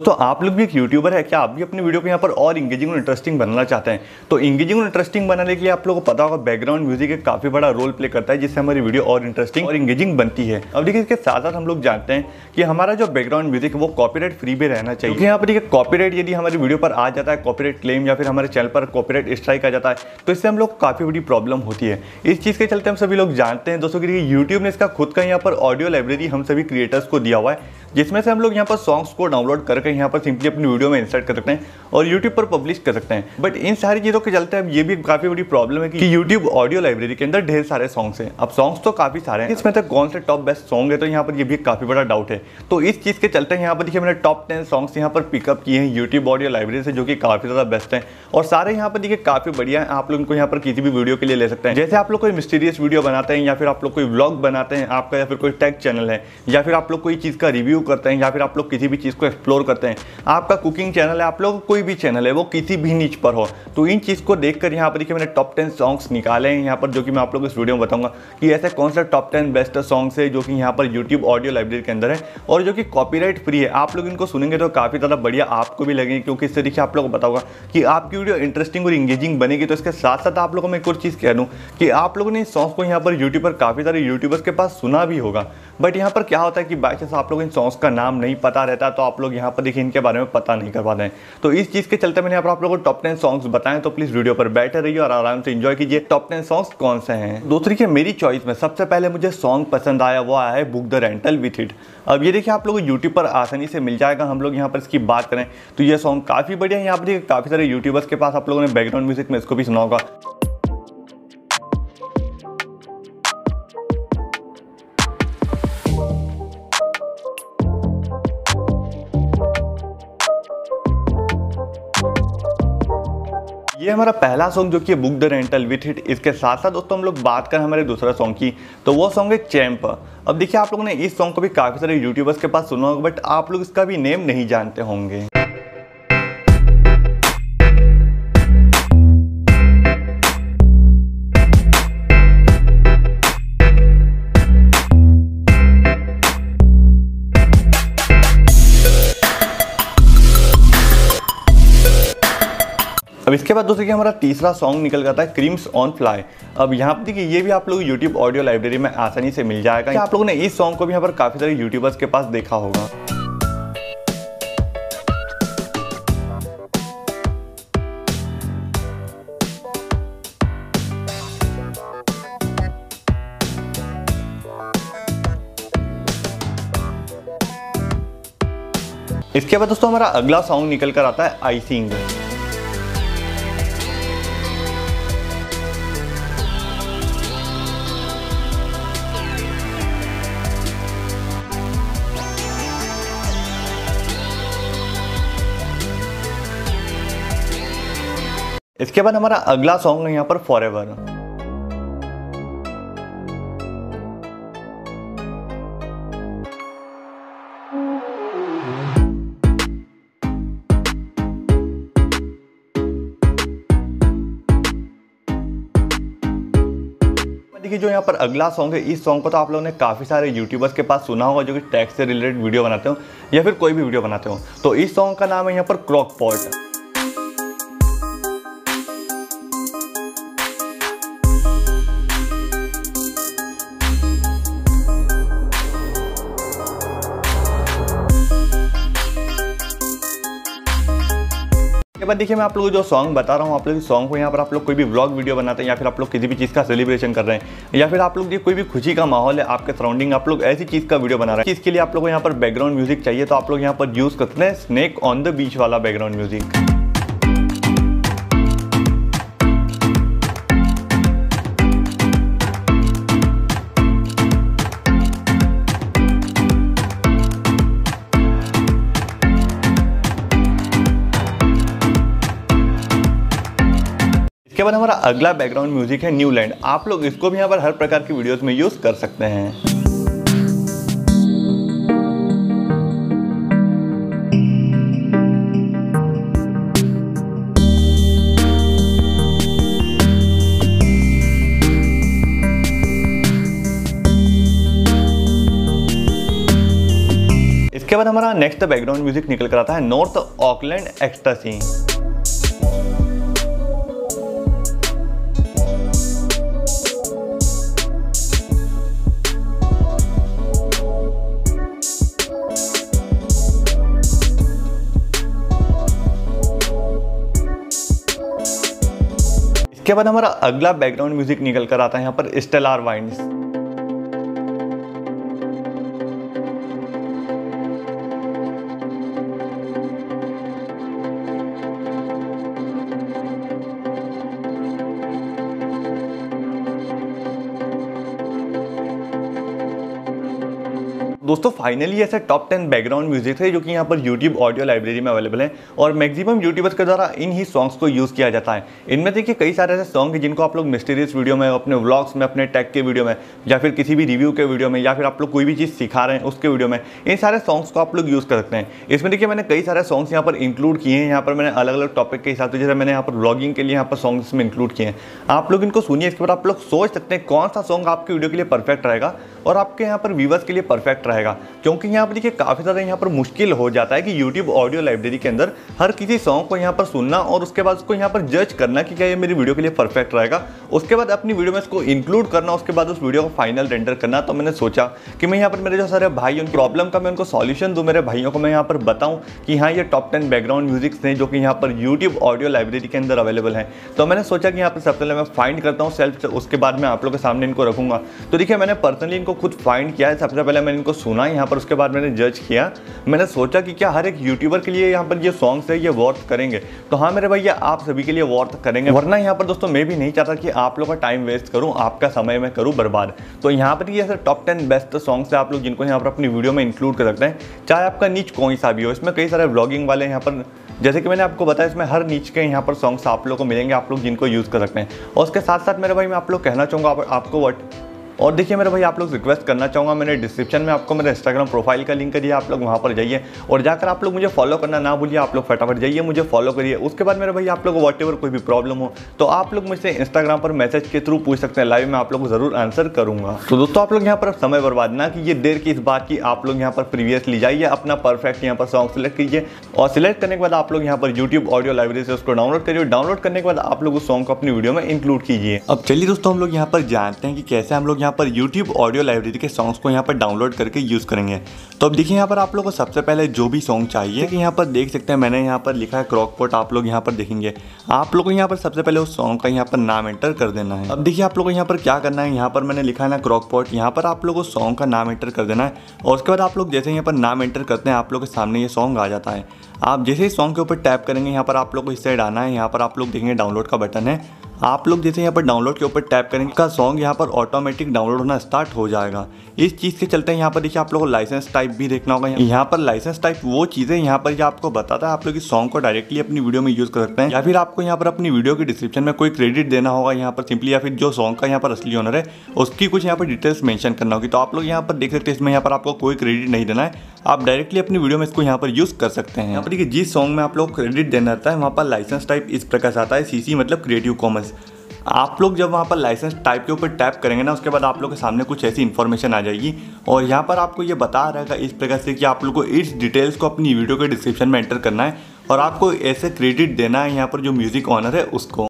दोस्तों, आप लोग भी एक यूट्यूबर है, क्या आप भी अपनी वीडियो को यहाँ पर और इंगेजिंग और इंटरेस्टिंग बनाना चाहते हैं? तो इंगेजिंग और इंटरेस्टिंग बनाने के लिए आप लोगों को पता होगा बैकग्राउंड म्यूज़िक एक काफ़ी बड़ा रोल प्ले करता है, जिससे हमारी वीडियो और इंटरेस्टिंग और इंगेजिंग बनती है। अब देखिए, इसके साथ साथ हम लोग जानते हैं कि हमारा जो बैकग्राउंड म्यूज़िक है, वो कॉपीराइट फ्री भी रहना चाहिए। क्योंकि यहाँ पर देखिए कॉपीराइट यदि हमारी वीडियो पर आ जाता है कॉपीराइट क्लेम या फिर हमारे चैनल पर कॉपीराइट स्ट्राइक आ जाता है तो इससे हम लोग काफ़ी बड़ी प्रॉब्लम होती है। इस चीज़ के चलते हम सभी लोग जानते हैं, दोस्तों, कि यूट्यूब ने इसका खुद का यहाँ पर ऑडियो लाइब्रेरी हम सभी क्रिएटर्स को दिया हुआ है। जिसमें से हम लोग यहाँ पर सॉन्ग्स को डाउनलोड करके यहाँ पर सिंपली अपनी वीडियो में इंसर्ट कर सकते हैं और यूट्यूब पर पब्लिश कर सकते हैं। बट इन सारी चीज़ों के चलते अब ये भी काफ़ी बड़ी प्रॉब्लम है कि यूट्यूब ऑडियो लाइब्रेरी के अंदर ढेर सारे सॉन्ग्स हैं। अब सॉन्ग्स तो काफ़ी सारे हैं। इसमें से कौन से टॉप बेस्ट सॉन्ग है तो यहाँ पर ये भी काफ़ी बड़ा डाउट है। तो इस चीज़ के चलते यहाँ पर देखिए मैंने टॉप टेन सॉन्ग्स यहाँ पर पिकअप किए हैं यूट्यूब ऑडियो लाइब्रेरी से, जो कि काफ़ी ज़्यादा बेस्ट है। और सारे यहाँ पर देखिए काफ़ी बढ़िया है। आप लोग इनको यहाँ पर किसी भी वीडियो के लिए ले सकते हैं। जैसे आप लोग कोई मिस्टीरियस वीडियो बनाते हैं या फिर आप लोग कोई ब्लॉग बनाते हैं, आपका या फिर कोई टैग चैनल है, या फिर आप लोग कोई चीज़ का रिव्यू करते हैं या फिर आप लोग किसी भी चीज़ को एक्सप्लोर करते हैं। आपका कुकिंग चैनल है, आप लोग कोई भी चैनल है, वो किसी भी नीच पर हो तो इन चीज़ को देखकर यहाँ पर देखिए मैंने टॉप टेन सॉन्ग्स निकाले हैं यहाँ पर, जो कि मैं आप लोग इस वीडियो में बताऊँगा कि ऐसे कौन सा टॉप टेन बेस्ट सॉन्ग्स है जो कि यहाँ पर यूट्यूब ऑडियो लाइब्रेरी के अंदर है और जो कि कॉपीराइट फ्री है। आप लोग इनको सुनेंगे तो काफ़ी ज़्यादा बढ़िया आपको भी लगेंगे, क्योंकि इससे देखिए आप लोग को बताऊँगा कि आपकी वीडियो इंटरेस्टिंग और इंगेजिंग बनेगी तो इसके साथ साथ आप लोगों में एक और चीज़ कह दूँ कि आप लोगों ने इस सॉन्ग को यहाँ पर यूट्यूब पर काफ़ी सारे यूट्यूबर्स के पास सुना भी होगा। बट यहाँ पर क्या होता है कि बाई चांस आप लोग इन सॉन्ग्स का नाम नहीं पता रहता तो आप लोग यहाँ पर देखिए इनके बारे में पता नहीं कर पाते हैं तो इस चीज़ के चलते मैंने यहाँ पर आप लोगों को टॉप टेन सॉन्ग्स बताएँ तो प्लीज़ वीडियो पर बैठे रहिए और आराम से इन्जॉय कीजिए। टॉप टेन सॉन्ग्स कौन से हैं? दूसरी के मेरी चॉइस में सबसे पहले मुझे सॉन्ग पसंद आया, वो आया है book the rental with it अब ये देखिए आप लोग यूट्यूब पर आसानी से मिल जाएगा, हम लोग यहाँ पर इसकी बात करें। तो ये सॉन्ग काफ़ी बढ़िया है, यहाँ पर देखिए काफ़ी सारे यूट्यूबर्स के पास आप लोगों ने बैकग्राउंड म्यूज़िक में इसको भी सुना होगा। ये हमारा पहला सॉन्ग जो कि book the rental with hit इसके साथ साथ दोस्तों, हम लोग बात करें हमारे दूसरा सॉन्ग की। तो वो सॉन्ग है चैम्प अब देखिए, आप लोगों ने इस सॉन्ग को भी काफ़ी सारे यूट्यूबर्स के पास सुना होगा बट आप लोग इसका भी नेम नहीं जानते होंगे। अब इसके बाद दोस्तों कि हमारा तीसरा सॉन्ग निकल जाता है क्रीम्स ऑन फ्लाई अब यहाँ पर देखिए, ये भी आप लोग यूट्यूब ऑडियो लाइब्रेरी में आसानी से मिल जाएगा। आप लोगों ने इस सॉन्ग को भी यहाँ पर काफ़ी सारे यूट्यूबर्स के पास देखा होगा? इसके बाद दोस्तों, हमारा अगला सॉन्ग निकल कर आता है आईसिंग इसके बाद हमारा अगला सॉन्ग है यहाँ पर फॉर एवर देखिए, जो यहाँ पर अगला सॉन्ग है, इस सॉन्ग को तो आप लोगों ने काफ़ी सारे यूट्यूबर्स के पास सुना होगा जो कि टैक्स से रिलेटेड वीडियो बनाते हो या फिर कोई भी वीडियो बनाते हो। तो इस सॉन्ग का नाम है यहाँ पर क्रॉक पॉट के बाद देखिए, मैं आप लोगों को जो सॉन्ग बता रहा हूँ, आप लोग सॉन्ग को यहाँ पर आप लोग कोई भी ब्लॉग वीडियो बनाते हैं या फिर आप लोग किसी भी चीज़ का सेलिब्रेशन कर रहे हैं, या फिर आप लोग ये कोई भी खुशी का माहौल है, आपके सराउंडिंग आप लोग ऐसी चीज़ का वीडियो बना रहे हैं इसके लिए आप लोग को यहाँ पर बैकग्राउंड म्यूज़िक चाहिए तो आप लोग यहाँ पर यूज़ करते हैं स्नेक ऑन द बीच वाला बैकग्राउंड म्यूज़िक बाद हमारा अगला बैकग्राउंड म्यूज़िक है न्यूलैंड आप लोग इसको भी यहाँ पर हर प्रकार की वीडियोस में यूज़ कर सकते हैं। इसके बाद हमारा नेक्स्ट बैकग्राउंड म्यूज़िक निकल कर आता है नॉर्थ ऑकलैंड एक्सट्रासी इसके बाद हमारा अगला बैकग्राउंड म्यूज़िक निकल कर आता है यहाँ पर स्टेलार वाइंड्स दोस्तों फाइनली ऐसे टॉप टेन बैकग्राउंड म्यूज़िक थे जो कि यहाँ पर यूट्यूब ऑडियो लाइब्रेरी में अवेलेबल है और मैक्सिमम यूट्यूबर्स के द्वारा इन ही सॉन्ग्स को यूज़ किया जाता है। इनमें देखिए कई सारे ऐसे सॉन्ग हैं जिनको आप लोग मिस्टीरियस वीडियो में, अपने व्लॉग्स में, अपने टैग के वीडियो में, या फिर किसी भी रिव्यू के वीडियो में, या फिर आप लोग कोई भी चीज़ सिखा रहे हैं उसके वीडियो में, इन सारे सॉन्ग्स को आप लोग यूज़ कर सकते हैं। इसमें देखिए मैंने कई सारे सॉन्ग्स यहाँ पर इंक्लूड किए हैं। यहाँ पर मैंने अलग अलग टॉपिक के हिसाब से, जैसे मैंने यहाँ पर ब्लॉगिंग के लिए यहाँ पर सॉन्ग्स में इंक्लूड किए हैं। आप लोग इनको सुनिए, इसके बाद आप लोग सोच सकते हैं कौन सा सॉन्ग आपकी वीडियो के लिए परफेक्ट रहेगा और आपके यहाँ पर व्यूवर्स के लिए परफेक्ट रहेगा। क्योंकि यहाँ पर देखिए काफ़ी ज़्यादा यहाँ पर मुश्किल हो जाता है कि यूट्यूब ऑडियो लाइब्रेरी के अंदर हर किसी सॉन्ग को यहाँ पर सुनना और उसके बाद उसको यहाँ पर जज करना कि क्या ये मेरी वीडियो के लिए परफेक्ट रहेगा। उसके बाद अपनी वीडियो में इसको इंक्लूड करना, उसके बाद उस वीडियो को फाइनल रेंडर करना। तो मैंने सोचा कि मैं यहाँ पर मेरे जो सारे भाई उन प्रॉब्लम का मैं उनको सॉल्यूशन दूँ, मेरे भाइयों को मैं यहाँ पर बताऊँ कि हाँ ये टॉप टेन बैकग्राउंड म्यूज़िक हैं जो कि यहाँ पर यूट्यूब ऑडियो लाइब्रेरी के अंदर अवेलेबल है। तो मैंने सोचा कि यहाँ पर सबसे पहले मैं फाइंड करता हूँ सेल्फ उसके बाद मैं आप लोग के सामने इनको रखूँगा। तो देखिए मैंने पर्सनली इनको खुद फाइंड किया है। सबसे पहले मैंने इनको सुना यहाँ पर उसके बाद मैंने जज किया। मैंने सोचा कि क्या हर एक यूट्यूबर के लिए यहाँ पर ये सॉन्ग्स है ये वर्थ करेंगे। तो हाँ मेरे भैया आप सभी के लिए वर्थ करेंगे। वरना यहाँ पर दोस्तों मैं भी नहीं चाहता कि आप लोग का टाइम वेस्ट करूँ आपका समय मैं करूँ बर्बाद। तो यहाँ पर ये ऐसे टॉप टेन बेस्ट सॉन्ग्स है आप लोग जिनको यहाँ पर अपनी वीडियो में इंक्लूड कर सकते हैं। चाहे आपका नीच कोई सा भी हो इसमें कई सारे ब्लॉगिंग वाले यहाँ पर जैसे कि मैंने आपको बताया इसमें हर नीच के यहाँ पर सॉन्ग्स आप लोग को मिलेंगे आप लोग जिनको यूज़ कर सकते हैं। और उसके साथ साथ मेरे भाई मैं आप लोग कहना चाहूँगा आप, आपको वट और देखिए मेरे भाई आप लोग रिक्वेस्ट करना चाहूँगा मैंने डिस्क्रिप्शन में आपको मेरे इंस्टाग्राम प्रोफ़ाइल का लिंक दिया आप लोग वहाँ पर जाइए और जाकर आप लोग मुझे फॉलो करना ना भूलिए आप लोग फटाफट जाइए मुझे फॉलो करिए उसके बाद मेरे भाई आप लोग वॉट कोई भी प्रॉब्लम हो तो आप लोग मुझसे इंस्टाग्राम पर मैसेज के थ्रू पूछ सकते हैं लाइव में आप लोग ज़रूर आंसर करूँगा तो दोस्तों आप लोग यहाँ पर समय बर्बाद ना कीजिए देर की इस बात की आप लोग यहाँ पर प्रीवियसली जाइए अपना परफेक्ट यहाँ पर सॉन्ग सेलेक्ट कीजिए और सिलेक्ट करने के बाद आप लोग यहाँ पर यूट्यूब ऑडियो लाइब्रेरी से उसको डाउनलोड करिए डाउनलोड करने के बाद आप लोग उस सॉन्ग को अपनी वीडियो में इंक्लूड कीजिए अब चलिए दोस्तों हम लोग यहाँ पर जानते हैं कि कैसे हम लोग यहाँ पर यूट्यूब ऑडियो लाइब्रेरी के सॉन्ग्स को यहाँ पर डाउनलोड करके यूज़ करेंगे तो अब देखिए यहाँ पर आप लोग को सबसे पहले जो भी सॉन्ग चाहिए कि यहाँ पर देख सकते हैं मैंने यहाँ पर लिखा है क्रॉकपॉट आप लोग यहाँ पर देखेंगे आप लोग को यहाँ पर सबसे पहले उस सॉन्ग का यहाँ पर नाम एंटर कर देना है अब देखिए आप लोग को यहाँ पर क्या करना है यहाँ पर मैंने लिखा है ना क्रॉकपॉट यहाँ पर आप लोग को सॉन्ग का नाम एंटर कर देना है और उसके बाद आप लोग जैसे यहाँ पर नाम एंटर करते हैं आप लोग के सामने ये सॉन्ग आ जाता है आप जैसे ही सॉन्ग के ऊपर टैप करेंगे यहाँ पर आप लोग को इस साइड आना है यहाँ पर आप लोग देखेंगे डाउनलोड का बटन है आप लोग जैसे यहाँ पर डाउनलोड के ऊपर टैप करेंगे का सॉन्ग यहाँ पर ऑटोमेटिक डाउनलोड होना स्टार्ट हो जाएगा इस चीज़ के चलते यहाँ पर देखिए आप लोगों को लाइसेंस टाइप भी देखना होगा यहाँ पर लाइसेंस टाइप वो चीज़ें यहाँ पर जो आपको बताता है आप लोग इस सॉन्ग को डायरेक्टली अपनी वीडियो में यूज़ कर सकते हैं या फिर आपको यहाँ पर अपनी वीडियो की डिस्क्रिप्शन में कोई क्रेडिट देना होगा यहाँ पर सिंपली या फिर जो सॉन्ग का यहाँ पर असली ऑनर है उसकी कुछ यहाँ पर डिटेल्स मैंशन करना होगी तो आप लोग यहाँ पर देख सकते हैं इसमें यहाँ पर आपको कोई क्रेडिट नहीं देना है आप डायरेक्टली अपनी वीडियो में इसको यहाँ पर यूज़ कर सकते हैं यहाँ पर देखिए जिस सॉन्ग में आप लोग क्रेडिट देना रहता है वहाँ पर लाइसेंस टाइप इस प्रकार से आता है सी मतलब क्रिएटिव कॉमर्स आप लोग जब वहाँ पर लाइसेंस टाइप के ऊपर टैप करेंगे ना, उसके बाद आप लोग के सामने कुछ ऐसी इन्फॉर्मेशन आ जाएगी। और यहाँ पर आपको ये बता रहेगा इस प्रकार से कि आप लोग को इस डिटेल्स को अपनी वीडियो के डिस्क्रिप्शन में एंटर करना है और आपको ऐसे क्रेडिट देना है यहाँ पर जो म्यूज़िक ऑनर है उसको।